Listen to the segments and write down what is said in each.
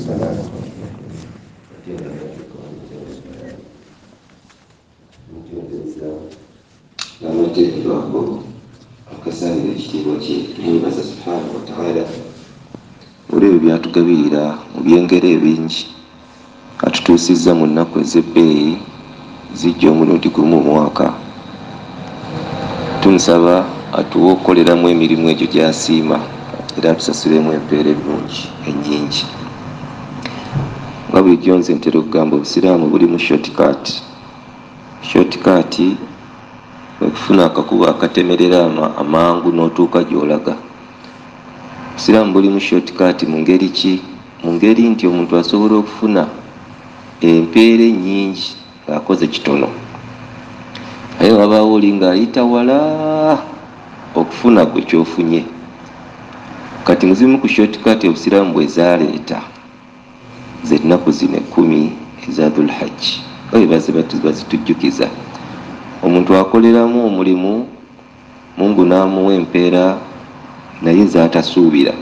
السلام n'amateekebwako akasaanira ekitiibwa kye nebaza subhanahu wataala olwebyo byatugabirira mu byengero ebingi atutuusizza mu nnaku ez'ebbeeyi zijja omulundi gumu mu mwaka tumusaba atuwe okukoleramu emirimu egyo gyasiima era atusasulemu empeera ennungi ennyingi Nga bulijjo nze ntera okugamba obusiraamu buli mu shortcut shortcut okufuna akakubo akatemerera amangu n'otuuka gy'olaga obusiraamu buli mu shortcut mu ngeri ki mu ngeri nti omuntu asobola okufuna empeera ennyingi ng'akoze kitono. Naye wabaawo oli ng'ayita wala okufuna gwe kyofunye. Kati muzimu ku shortcut obusiraamu bwezaleeta zennaku zino ekkumi eza dhulhajji oyo bazitujjukiza omuntu akoleramu omulimu mungu n'amuwa empeera naye zatasuubira.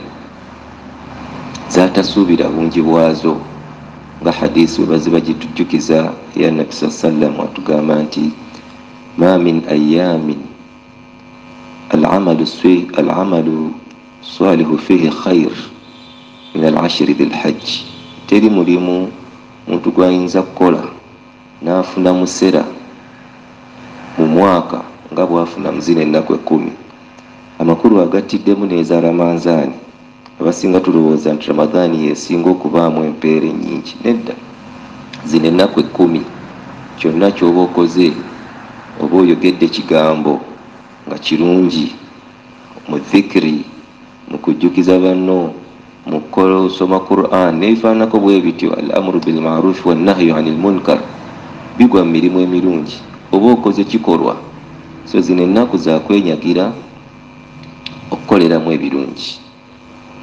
Zatasuubira bungi bwazo nga hadisi webazi bagitujjukiza ya nabi saa sallam atugamba nti ma min ayamin alamalu salihu fihi khair min alashiri dhilhajji teri mulimu muntu gwayinza kukola n'afuna musera mu mwaka nga bwafuna muzina ennaku ekumi amakulu agatiddemu n'eza ramanzaani abasinga tulowooza nti ramadaani yesinga okubaamu empeera ennyingi nedda. Zino ennaku ekkumi kyonna kyoba okoze oba oyogedde kigambo nga kirungi mu dhikiri mu kujjukiza banno mu kukola osoma quran nebifaananako bwe bityo al amuru bilmarufi wannahyu ani lmunkar bigwa mu mirimu emirungi oba okoze kikolwa so zino ennaku zakwenyagira okukoleramu ebirungi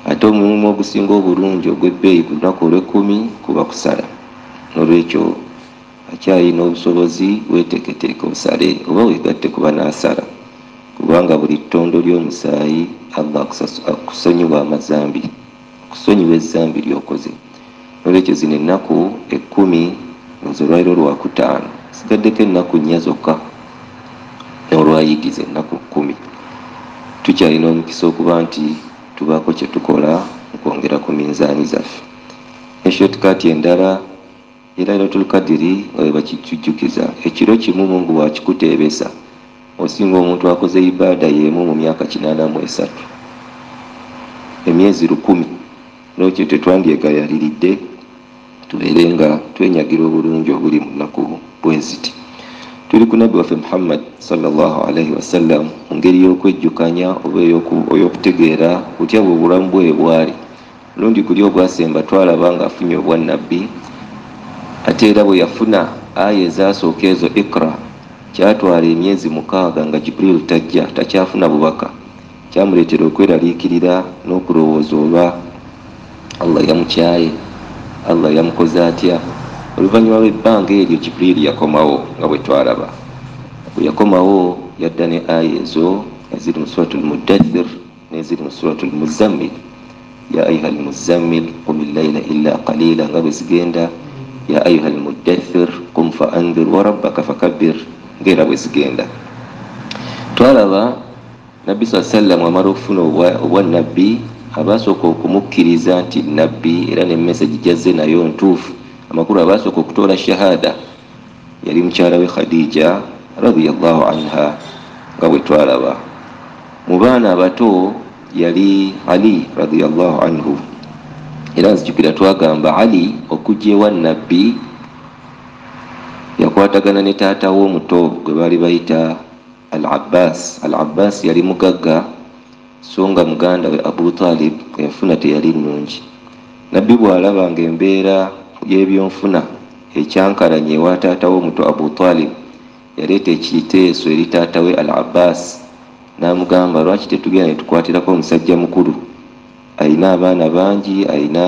ate omulimu ogusinga obulungi ogwebbeeyi ku lunaku olwekumi kuba kusala. Nolwekyo akyalina obusobozi weteeketeeke osale oba wegatte kuba nasala. Kubanga buli ttondo ly'omusaayi allah akusonyiwa amazambi akusonyiwa ezambi lyokoze. Nolwekyo zino ennaku ekkumi nze olwaliro lwakutaano sigaddeko ennaku nnya zokka n'olwayigiza ennaku kkumi. Tukyalina omukisa okuba nti tubaako kye tukola okwongera ku minzaani zaffe. Eshotikaati endala era lotulkadiri nga bwe bakitujjukiza ekiro kimu mungu wakikuteebesa. Osinga omuntu akoze ibaada yemu mu myaka kinaana mu esatu. Emyezi lukumi nokyo tetwandyegayaliridde tubeere nga twenyagira obulungi obuli mu nnaku bweziti tuli ku nabbi waffe muhammad salllahalaihi wasallam mu ngeri y'okwejjukanya oba ey'okutegeera kutya bwe obulamu bwe bwali. Lundi guli obwasemba twalaba ngaafunye obwannabbi ate era bwe yafuna aya ezasooka ezo ikra kyatwala emyezi mukaaga nga jibril tajja takyafuna bubaka. Kyamuleetera okweraliikirira n'okulowooza oba allah yamukyaye allah yamukoze atya oluvannyuma lw'ebbanga eryo jibril yakomawo nga bwe twalaba. Bwe yakomawo yadda ne aya ezo eziri mu suratu lmudathir n'eziri mu suratu lmuzammil ya ayuha lmuzammil qum llaila illa qalila nga bwe zigenda. Ya ayuha lmudathir qum fa anzir wa rabbaka fakabbir ngaera bwe zigenda. Twalaba nabbi saa sallamu amala okufuna obwannabbi abasooka okumukkiriza nti nabbi era nemesagi jazze nayo ntuufu. Amakulu abasooka okutoola shahada. Yali mukyala we khadija radiallahu anha nga bwe twalaba. Mu baana abato yali ali radiallahu anhu. Era nzijukira twagamba ali okujja ewa nabbi yakwatagana ne taata we omuto gwe baali bayita al abbas al abbas yali mugagga so nga muganda we abu talib enfuna teyali nnungi. Nabbi bw'alabanga embeera y'ebyonfuna ekyankalanye ewa taata we omuto abu talib yaleeta ekiteeso eri taata we al abbas n'amugamba lwaki tetugenda netukwatirako omusajja mukulu? Ayina abaana bangi ayina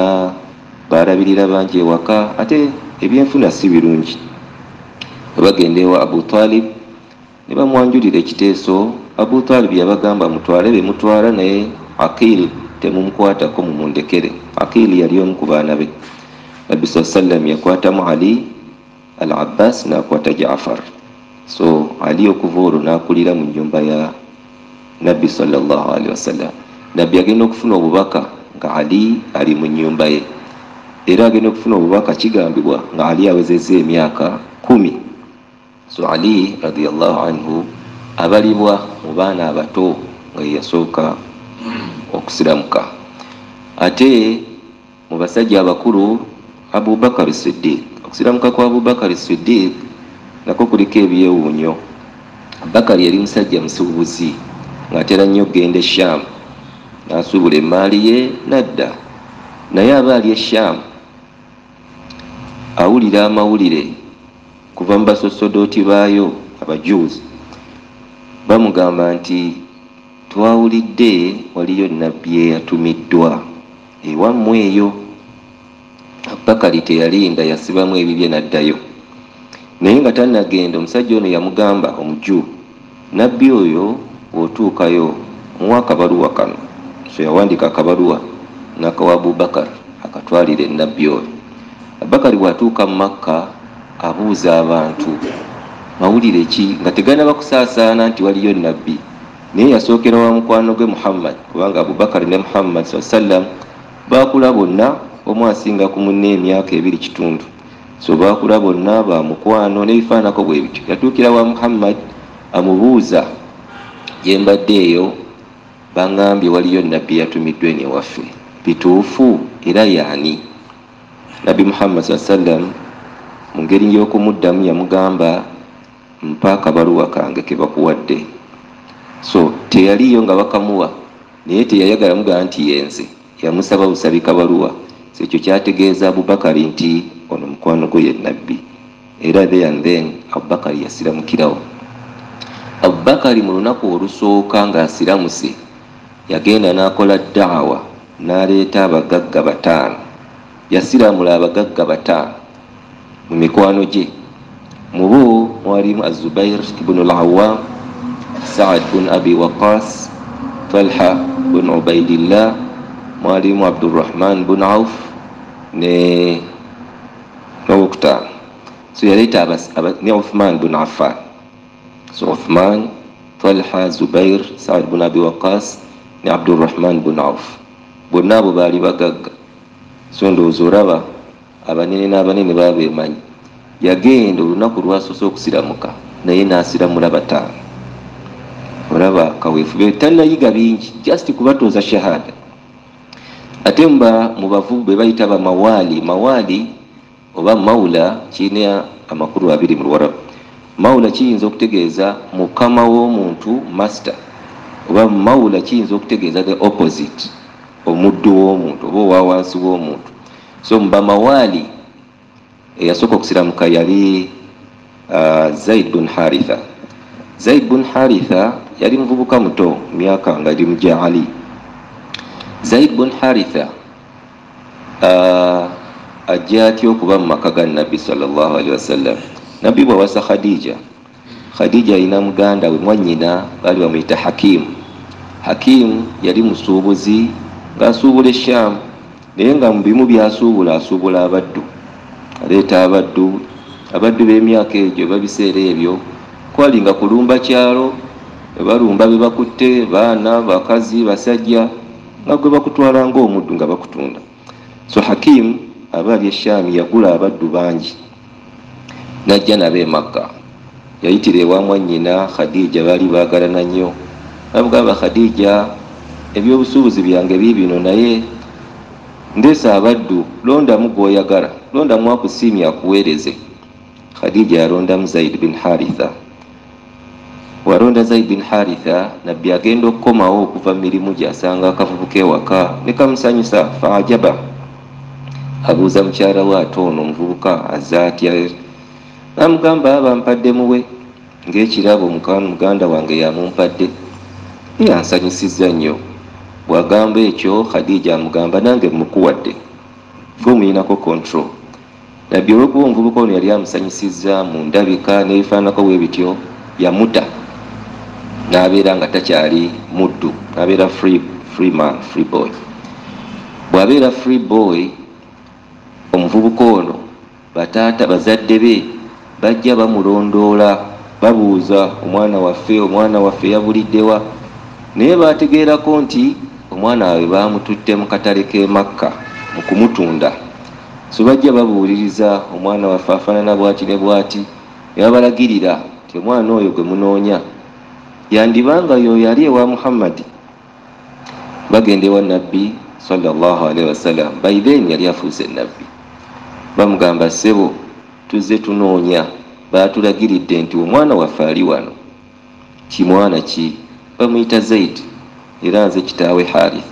balabirira bangi ewaka ate ebyenfuna si birungi. Webagenda ewa abu talib ne bamwanjulira ekiteeso abu talib yabagamba mutwale bemutwala naye akili temumukwatako mumundekere akili yali omu ku baana be. Nabbi saa sallam yakwatamu ali al abbas nakwata jafar so ali okuva olwo nakulira mu nyumba ya nabbi salllahalihi wasallam nabbi agenda okufuna obubaka nga ali ali mu nyumba ye. Era agenda okufuna obubaka kigambibwa nga ali awezeza emyaka kumi. So ali radiallahu anhu abalibwa mu baana abato nga yeyasooka okusiramuka. Ate mu basajja abakulu abubakar sidiq okusiramuka kwa abubakar sidiq nako kuliko ebyewuunyo. Bakari yali musajja musuubuzi ngaatera nnyo okgenda eshaamu nasuubula emaali ye nadda. Naye aba ali eshaamu awulira amawulire kuva mu basosodooti baayo abajuuzi bamugamba nti twawulidde waliyo nabbi eyatumiddwa ewammwe eyo. Bakali teyalinda yasibamu ebibye naddayo. Naye nga tannagenda omusajja ono yamugamba omuju nabbi oyo bw'otuukayo muwa akabaluwa kano. So yawandika akabaluwa nakawa abubakar akatwalire nabbi oyo. Abubakari bw'atuuka mu makka abuuza abantu mawulire ki? Nga tegana bakusaasaana nti waliyo nabbi naye yasookera wa mukwano gwe muhammad kubanga abubakari ne muhammad saa sallam bakula bonna omu asinga ku munne emyaka ebiri kitundu. So bakula bonna bamukwano nebifaanako bwe bityo. Yatuukira wa muhammad amubuuza gyembadde eyo baŋŋambye waliyo nabbi yatumiddwa eni ewaffe. Bituufu era yaani nabbi muhammad saa sallam mu ngeri y'okumuddamu yamugamba mpa akabaluwa kange ke bakuwadde. So teyaliyo nga bakamuwa naye teyayagala mugamba nti yenze yamusaba busabi kabaluwa so ekyo kyategeeza abubakari nti ono mukwano gwe ye nabbi era the and then abubakari yasiramukirawo abubakari mu lunaku olusooka ng'asiramuse yagenda n'akola daawa n'aleeta abagagga bataano. Yasiramula abagagga bataano mu mikwano gye mu bo mwalimu azubair ibunu lawam saad bun abi waqas talha bun ubaidillah mwalimu abdurahman bun auf ne nowokutaano so yaleeta ne uthman bun affan. So uthman talha zubair saad bun abi waqas ne abdurahman bun auf. Bonna abo baali bagagga so ndowooza olaba abanene n'abanene babeemanyi yagenda olunaku lwasoose okusiramuka naye n'asiramula bataano. Olaba kaweefube tanayiga bingi just kubatooza shahada. Ate mba mu bavubu be bayita bamawaali mawaali oba mawula kirina amakulu abiri mu luwarabu mawula kiyinza okutegeeza mukama w'omuntu master. Oba mawula kiyinza okutegeeza the opposite omuddu w'omuntu oba owa wansi w'omuntu. So mubamawaali eyasooka okusiramuka yali uh, zaid bun haritha. Zaid bun haritha yali muvubuka muto myaka nga eri muja ali. Zaid bun haritha uh, ajja atya okuba mu maka ga nabbi salllahalihi wasallam nabbi bwawasa khadija. Khadija alina muganda we mwanyina baali bamuyita hakimu hakimu yali musuubuzi ng'asuubula eshaamu naye nga mu bimu byasuubula asuubula abaddu aleeta abaddu abaddu b'emyaka egyo babiseera ebyo. Kwali nga kulumba kyalo balumba be bakutte baana bakazi basajja nga gwe bakutwala ngaomuddu nga bakutunda. So hakimu aba ali eshaami yagula abaddu bangi. Najja nabo emakka yayitira ewa mwannyina khadija baali baagalana nnyo. Nabugamba khadija ebyobusuubuzi byange biibino naye ndeesa abaddu londamu gwoyagala londamu akusiimye akuweereze. Khadija yalondamu zaid bin haritha. Walonda zaid bin haritha nabbi agenda okukomawo okuva mu mirimu gyasanga akavubuka ewaka ne kamusanyusa faajaba abuuza mukyala we ate ono omuvubuka azza atya? Namugamba bampadde muwe ng'ekirabo muganda wange yamumpadde. Yansanyusiza nnyo bwagamba ekyo khadija amugamba nange mukuwadde. Fe omuyinako control. Nabbi olwokuba omuvubuka ono yali amusanyusiza mu ndabika n'ebifaananako bwe bityo yamuta. N'abeera nga takyali muddu n'abeera free, free man free boy. Bw'abeera free boy omuvubuka ono bataata bazadde be bajja bamulondoola babuuza omwana waffe omwana waffe yabuliddewa naye bategeerako nti omwana waabwe bamututte mu katale k'e makka mu kumutunda. So bajja babuuliriza omwana waffe afaanana bwati ne bwati ne babalagirira nti omwana oyo gwe munoonya. Yandibanga yoyo ali ewa muhammadi bagenda ewa nabbi salllahalihi wasallam by then yali afuuse nabbi bamugamba ssebo tuzze tunoonya. Batulagiridde nti omwana waffe ali wano. Kimwana ki? Bamuyita zaidi era nze kitaawe harith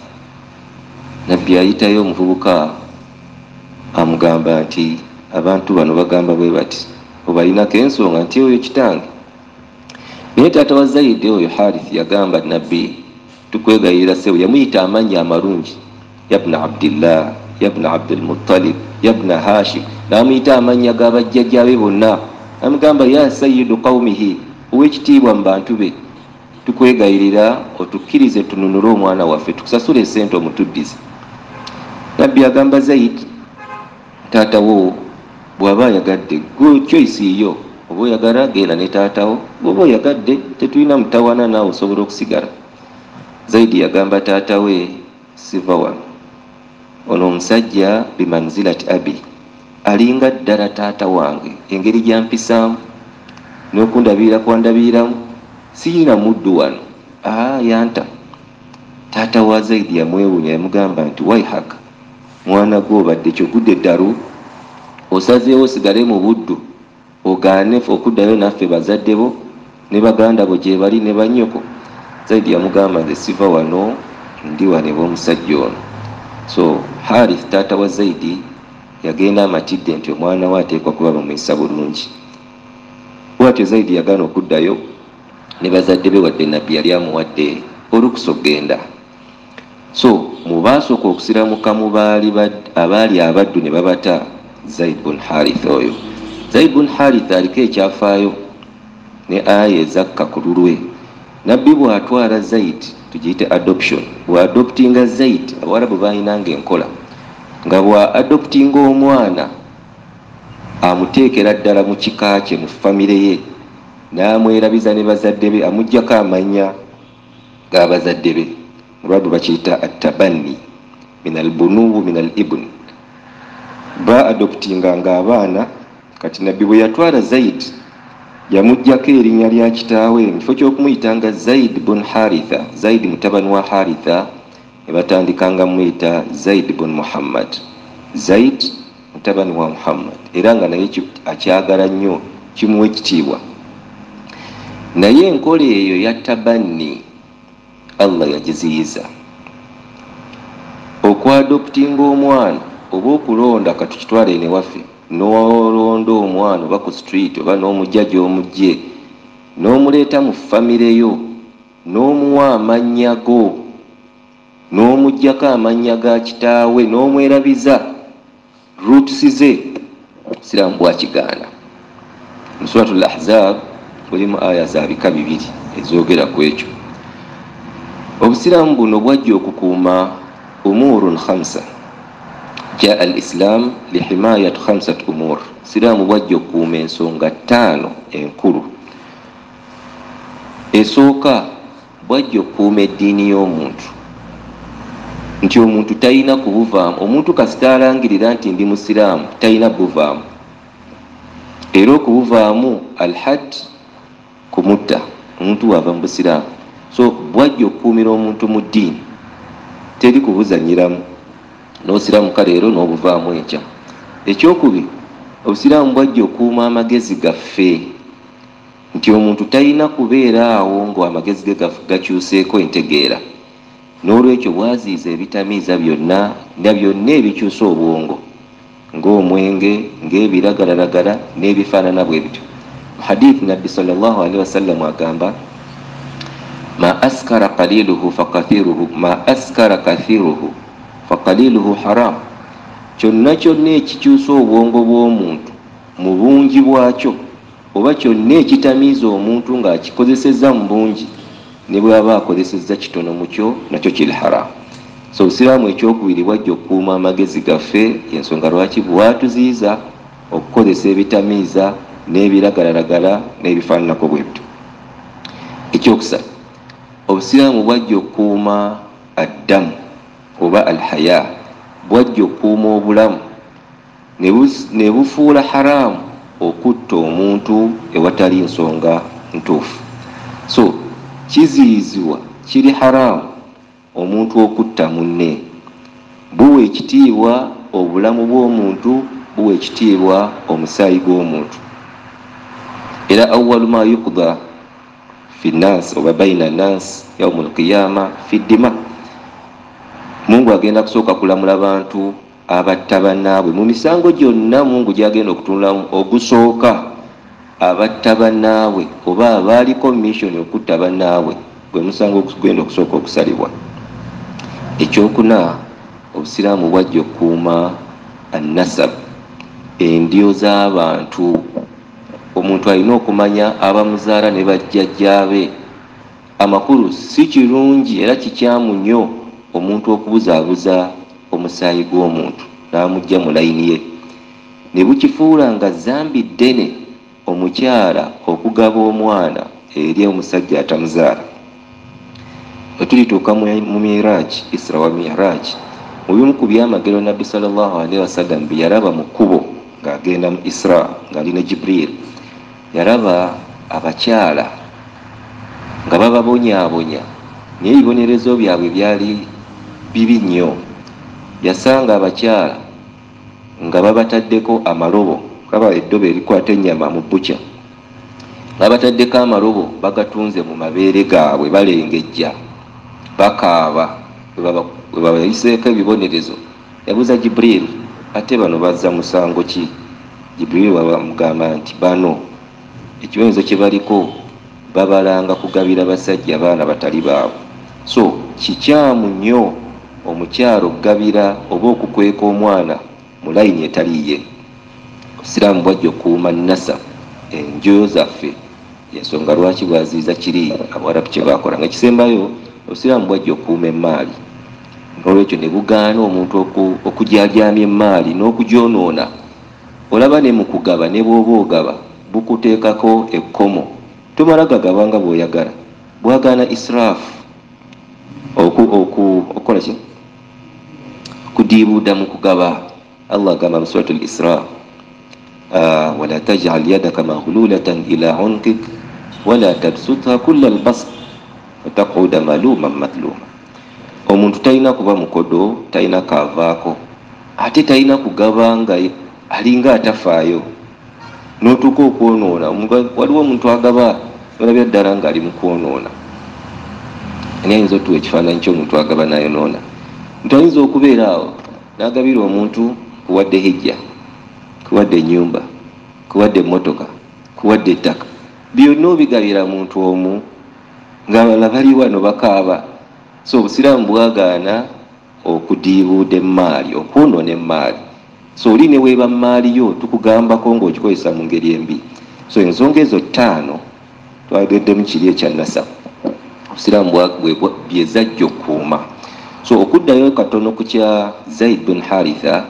nabbi ayitayo omuvubuka amugamba nti abantu bano bagamba bwe bati obalinako ensonga nti oyo kitange? Naye taata wa zaidi oyo harith yagamba nabbi tukwegayirira sebo yamuyita amannya amalungi. Yabna abdillah yabna abdulmutalib yabna hashim namuyita amannya g'abajjajjabe bonna. Namugamba ya sayidu qaumihi owekitiibwa mu bantu be tukwegayirira otukkirize tununule omwana waffe tukusasula esente omutuddize. Nabbi agamba zaidi taatawo bw'aba ayagadde gwe choice yo oba oyagala genda ne taatawo bw'oba oyagadde tetulina mutawana naawe osobola okusigala. Zaidi yagamba taatawe siva wano ono omusajja bimanzilati abi alinga ddala taata wange engeri gyampisaamu n'okundabirira kwandabiriramu siyina muddu wano. Aa yanta. Taata wa zaidi yamwewunya yamugamba nti waihaka mwana gwe obadde kyogudde eddalu? Osazeewo osigale mu buddu ogaane okuddayo naffe bazadde bo ne baganda bo gye bali ne bannyoko zaidi yamugamba nze siva wano ndi wane b'omusajja ono. So harith taata wa zaidi yagenda amatidde nti omwana we ateekwa kuba bamuyisa bulungi. Bwatyo zaidi yagaana okuddayo ne bazadde be wadde nabbi yali amuwadde olukusa okgenda so mubasooka okusiramuka mu abaali abaddu ne babata zaid bun harith oyo. Zaid bun harith aliko ekyafaayo ne aya ezakka ku lulwe. Nabbi bw'atwala zaid tugiyite adoption bw'adoptinga zaid abawarabu balinanga enkola nga bwa adoptinga omwana amuteekera ddala mu kika kye mu famire ye n'amwerabiza ne bazadde be amugjako amannya g'abazadde be. Mulwadu bakiyita attabanni min albunuwu min al ibuni ba adoptinganga abaana kati nabbi bwe yatwala zaid yamugjako erinnya lya kitaawe. Mu kifo ky'okumuyitanga zaid bun haritha zaid mutabani wa haritha ne batandikanga muyita zaid bun muhammad. Zaid mutabani wa muhammad. Era nga naye akyagala nnyo kimuwa ekitiibwa naye enkola eyo yattabanni allah yagiziyiza. Okwadoptinga omwana oba okulonda katukitwale ene waffe n'olonda omwana oba ku street oba n'omujja gy'omugje n'omuleeta mu famire yo n'omuwa amannya go n'omugjako amannya ga kitaawe n'omwerabiza rutusize siramu bwakigaana mu suratul ahzab mulimu aya za bika bibiri ezogera ku ekyo. Obusiraamu buno bwajja okukuuma umurun khamsa. Jaa al islam lihimayat khamsat umur siraamu bwajja okukuuma ensonga ttaano enkulu. Esooka bwajja okukuuma eddiini y'omuntu. Nti omuntu talina kubuvaamu omuntu kasita alangirira nti ndi musiraamu talina buvaamu era okubuvaamu alhad kumutta omuntu waava mu busiraamu. So bwajja okukuumira omuntu mu ddiini teri kubuzanyiramu n'osiramuka leero n'obuvaamu enkya. Ekyokubiri obusiraamu bwajja okukuuma amagezi gaffe nti omuntu talina kubeera awo nga amagezi ge gakyuseeko entegeera. N'olwekyo bwaziiza ebitamiiza byonna na byonna ebikyusa obwongo ng'omwenge ng'ebiragalalagala n'ebifaanana bwe bityo hadithi nabbi salllahalihi wasallam agamba ma askara qaliluhu fakathiruhu ma askara kathiruhu fakaliluhu haram. Kyonna kyonna ekikyusa obwongo bw'omuntu mu bungi bwakyo oba kyonna ekitamiiza omuntu ng'akikozesezza mu bungi ne bw'aba akozesezza kitono mu kyo nakyo kiri haramu so obusiraamu ekyokubiri bwajja okukuuma amagezi gaffe yensonga lwaki bwatuziiza okukozesa ebitamiiza n'ebiragalalagala n'ebifaananako bwebyo ekyokusatu obusiraamu bwajja okukuuma addamu oba alhaya bwajja okukuuma obulamu ne bufuula haraamu okutta omuntu ewatali nsonga ntuufu. So kiziizibwa kiri haraamu omuntu okutta munne. Buwa ekitiibwa obulamu bw'omuntu buwa ekitiibwa omusaayi gw'omuntu era awalu ma yukda fi nnansi oba baina nnansi yaumu lqiyama fi ddima mungu agenda kusooka kulamula bantu abatta bannaabwe mu misango gyonna mungu gyagenda okutunulamu ogusooka abatta bannaabwe oba abaaliko missioni okutta bannaabwe gwe musango gugenda okusooka okusalibwa. Ekyokuna obusiraamu bwajja okukuuma annasab endyo z'abantu omuntu alina okumanya abamuzaala ne bajjajjaabe. Amakulu si kirungi era kikyamu nnyo omuntu okubuzaabuza omusaayi gw'omuntu n'amugja mu layini ye. Ne bukifuula nga zambi ddene omukyala okugaba omwana eri omusajja atamuzaala. Wetulituuka mu miraaji isra wa miraaji mu bimu ku byamagero nabbi salllahalihi wasallam bye yalaba mu kkubo ng'agenda mu isra ng'ali ne jibril yalaba abakyala nga bababonyaabonya naye ebibonerezo byabwe byali bibi nnyo. Yasanga abakyala nga babataddeko amalobo kaba eddobo erikwata ennyama mu bukya. Babataddeko amalobo bagatunze mu mabeere gaabwe balengejja bakaaba webabayiseeko ebibonerezo. Yabuuza jibril ate bano bazza musango ki? Jibril wabamugamba nti bano ekibonerezo kye baliko babalanga kugabira basajja abaana batali baabwe. So kikyamu nnyo omukyalo okugabira oba okukweka omwana mu layini etaliye osiraamu bwajja okukuuma nasa enjoyo zaffe. Ensonga lwaki bwaziiza kiri abawarabu kye bakola nga kisembayo obusiraamu bwajja okukuuma emaali nolwekyo ne bugaana omuntu okujajamya emaali n'okugyonoona olaba ne mukugaba ne bwoba ogaba bukuteekako ekkomo. Tomala gagaba nga bw'oyagala. Bwagaana israafu okukola ki? Kudiibuuda mu kugaba. Allah agamba mu surat l isra wala tajal yadaka maghlulatan ila unkik wala tabsutha kula lbast watakuuda maluman matluma omuntu talina kuba mukodo talina kavaako. Ate talina kugaba nga alinga atafaayo notuuka okwonoona waliwo omuntu agaba olabya ddala ngaali mu kwonoona. Ani ayinza otuwa ekifaananyi kyomuntu agaba nayonoona? Nti ayinza okubeera awo nagabira omuntu kuwadde hijja kuwadde enyumba kuwadde emotoka kuwadde ettaka. Byonna obigabira muntu omu ngaabalala bali wano bakaaba. So obusiraamu bwagaana okudiibuuda emaali okwonoona emaali so oli ne weeba maali yo tukugambako ngaokikozesa mu ngeri embi. So ensonga ezo ttaano twageddemu kiri ekyanasa obusiraamu byezajja okukuuma. So okuddayo katono ku kya zaid bin haritha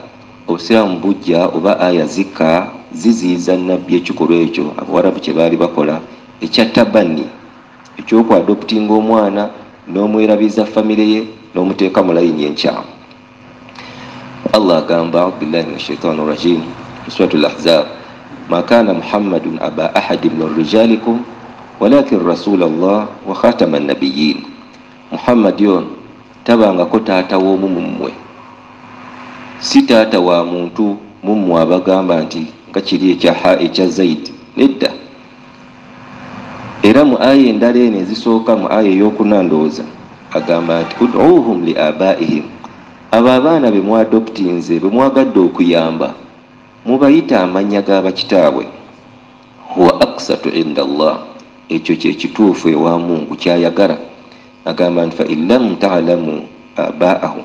obusiraamu bujja oba aya zikka ziziiza nabbi ekikolwa ekyo abawarabu kye baali bakola ekya tabani ekyokwadoputinga omwana n'omwerabiza famire ye n'omuteeka mu layini enkyamu allah agamba billahi min shaitani rajim. Suratul Ahzab, makana muhammadun aba ahadi min rijalikum walakin rasul allah wa khatama nabiyin muhammadi ono tabangako taata w'omu mumwe si taata wa muntu mumwe abagamba nti nga kiri ekya zaidi nedda. Era mu aya endala eno ezisooka mu aya ey'okunandooza agamba nti uduuhum li abaihim abo abaana be mwadoputinze be mwagadde okuyamba mubayita amannya g'abakitaabwe huwa aksatu inda allah. Ekyo kyekituufu ewa mungu kyayagala. Agamba nti fain lam talamu abaahum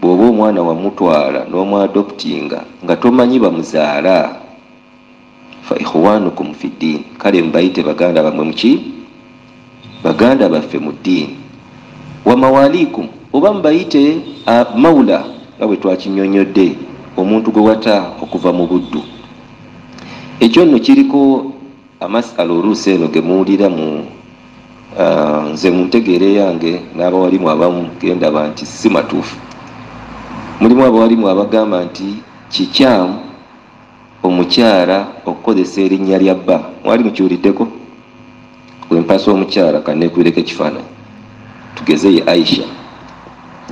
bw'oba omwana wamutwala n'omwadoputinga nga tomanyi bamuzaala fa ikhwanukum fi ddiini kale mubayite baganda bamwe muki baganda baffe mu ddiini wa mawaliikum oba mubayite maula nga bwe twakinyonyodde omuntu gwe wata okuva mu buddu. Ekyo nno kiriko amasala oluusi eno gemuwulira mu nze muntegeere yange n'abawalimu abamu gendaba nti si matuufu. Mulimu abawalimu abagamba nti kikyamu omukyala okukozesa erinnya lya bba. Mwali mukiwuliddeko? Wempasa omukyala kanekuireko ekifaananyi. Tugeze ye aisha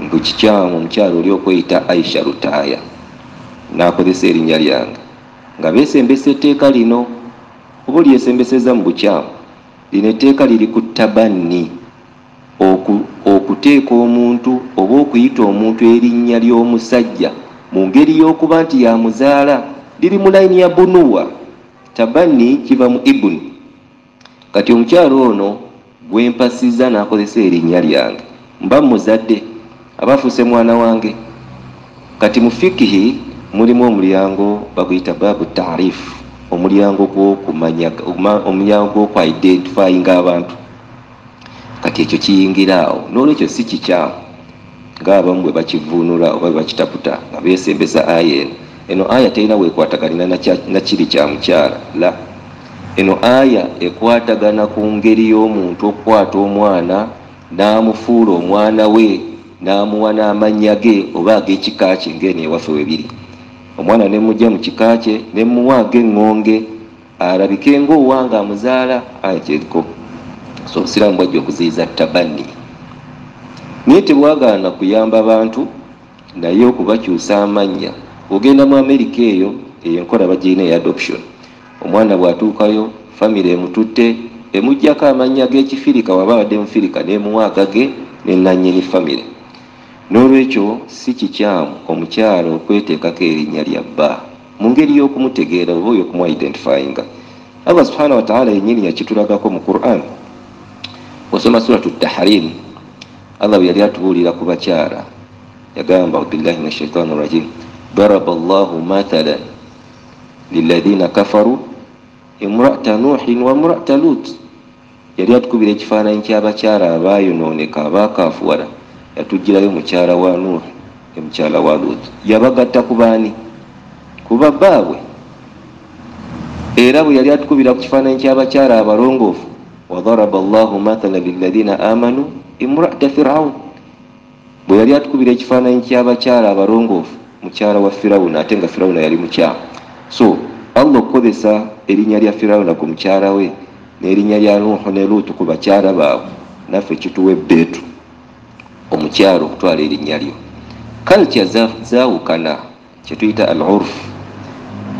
ngu kikyamu omukyala oli okweyita aisha lutaaya nakozesa erinnya lyange. Nga besembesa etteeka lino oba olyesembeseza mu bukyamu lino etteeka liri ku tabanni okuteeka omuntu oba okuyita omuntu erinnya ly'omusajja mu ngeri y'okuba nti yamuzaala liri mu layini ya bunuwa. Tabanni kiva mu ibuni. Kati omukyalo ono gwempasiza n'akozesa erinnya lyange. Mba muzadde aba afuuse mwana wange. Kati mu fikihi mulimu omulyango baguyita baabu taarifu omulyango gwokumanya omulyango gwokwidentifyinga abantu. Kati ekyo kiyingira awo n'olwekyo si kikyamu ngaabamu bwe bakivuunula oba bwe bakitaputa nga besembesa aya eno eno aya terina weekwataganira nakiri kya mukyala. La. Eno aya ekwatagana ku ngeri y'omuntu okukwata omwana n'amufuula omwana we n'amuwa n'amannya ge oba ag'ekika kye ng'eno ewaffe webiri omwana nemujja mu kika kye nemuwa ag'eŋŋonge alabike ngaowanga amuzaala aya kyeriko so obusiraamu bwajja okuziyiza tabanni naye tebwagaana kuyamba bantu naye okubakyusa amannya ogenda mu amerika eyo eyenkola bagirina eya adoption. Omwana bwatuukayo famire emututte emugjako amannya g'ekifirika waba abadde mufirika nemuwa agage nenanyini famire n'olwekyo si kikyamu omukyalo okweteekako erinnya lya bba mu ngeri y'okumutegeera oba oyo okumuwa identifyinga allah subhana wataala yenyini yakitulagako mu quran. Osoma suratu tahrim allah bwe yali atubuulira ku bakyala yagamba billahi min ashaitani rajim daraba llahu mathalan liladhina kafaru imrata nuhin wa mrata lut. Yali atukubira ekifaananyi kyabakyala abayonooneka abakafuwala yatugirayo mukyala wa nuh ne mukyala wa lut. Yabagatta ku baani kuba bbaabwe era bwe yali atukubira ku kifaananyi kyabakyala abalongoofu wadaraba llahu mathala liladhina amanu imrata firaun bwe yali atukubira ekifaananyi kyabakyala abalongoofu mukyala wa firawuna ate nga firawuna yali mukyamu. So allah okukozesa erinnya lya firawuna ku mukyala we n'erinnya lya nuhu ne luutu ku bakyala baabwe. Naffe kituwa ebbeetu omukyalo okutwala erinnya lyo. Kalca zaawukana kyetuyita al urufu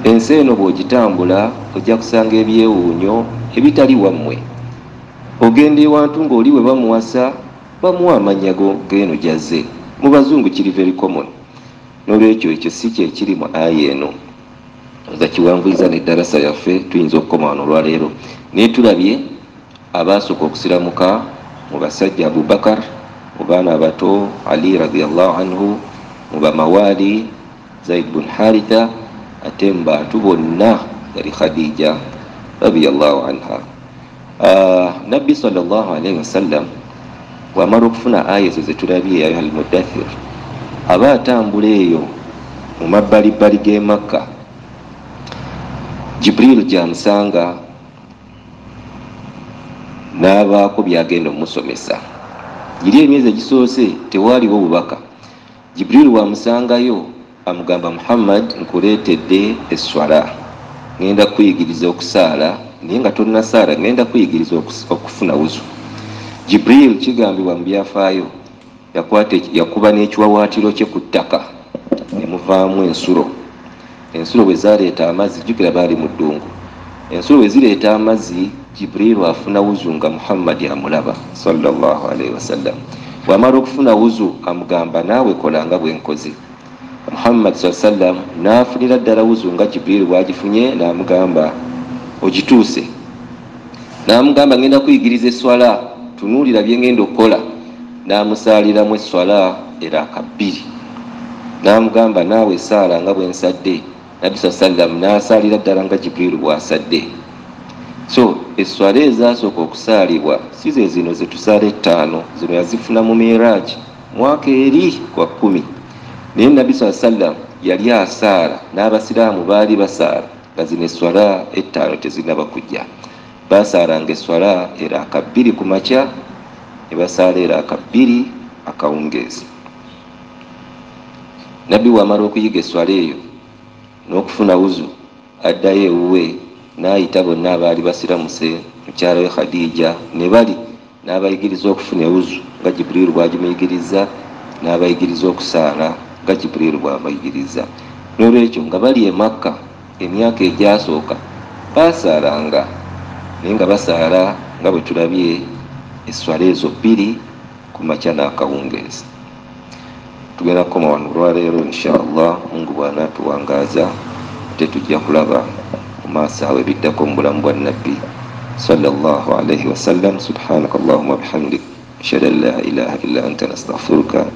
ensi eno bw'ogitambula ojja kusanga ebyewuunyo ebitali wammwe. Ogenda ewantu ng'oli bwe bamuwasa bamuwa amannya geno jazze mu bazungu kiri very common. N'olwekyo ekyo si kyekiri mu aya eno. Oza kiwanvuiza neddarasa yaffe tuyinza okukoma wano olwaleero. Naye tulabye abaasooka okusiramuka mu basajja abubakar mu bato ali radiallahu anhu muba mawali zaid bun haritha ate mu bantu bonna yali khadija radiallahu anha uh, nabbi salllah alaihi wasallam wamala okufuna aya ezo zetulabye ayuha almudathir aba atambula eyo mu mabbalibbali g'e makka. Jibril gyamusanga n'abaako byagenda omusomesa giri emyezi egisoose tewaaliwo bubaka. Jibril wamusangayo amugamba muhammad nkuleetedde eswala ngenda kuyigiriza okusaala naye nga tonnasaala ngenda kuyigiriza okufuna wuzu. Jibril kigambibwa mu byafaayo yakuba n'ekiwawaatiro kye ku ttaka nemuvaamu ensulo. Ensulo bwe zaleeta amazzi jjukira baali mu ddungu. Ensulo bwe zireeta amazzi jibrilu afuna wuzu nga muhammadi amulaba wasallam bwamala okufuna wuzu amugamba naawe kolanga bwenkoze muhammad saa sallam naafunira ddala wuzu nga jibrilu bwagifunye namugamba ogituuse. Namugamba ngenda kuyigiriza eswala tunuulira byengenda okukola. Namusaaliramu eswala era akabbiri. Namugamba naawe saala nga bwensadde nabbi saa sallam nasaalira ddala nga jibrilu bwasadde so eswala ezasooka okusaalibwa si ze zino zetusaala ettaano zino yazifuna mu miraaji mwaka eri kwa kumi naye nabbi saa sallam yali asaala n'abasiraamu baali basaala nga zino eswala ettaano tezinaba kujja. Basaalanga eswala era akabbiri ku makya ne basaala era akabbiri akawungeezi. Nabbi wamala okuyiga eswala eyo n'okufuna wuzu addayo ewuwe n'ayita bonna abaali basiramuse mukyala we khadija ne bali n'abayigiriza okufuna ewuzu nga jibuliiru bwagimuyigiriza n'abayigiriza okusaala nga jibuliiru bwabayigiriza n'olwekyo nga bali e makka emyaka egyasooka basaalanga naye nga basaala nga bwe tulabye eswala ezo bbiri ku makya n'akawungeezi. Tugenda kukoma wano olwaleero inshaallah mungu bwanaatuwangaaza ate tujja kulaba mu maaso awo ebiddako mu bulamu bwa nabbi sallallahu alaihi wasallam subhanaka allahuma wabihamdik ashhadu an la ilaha illa anta nastaghfiruka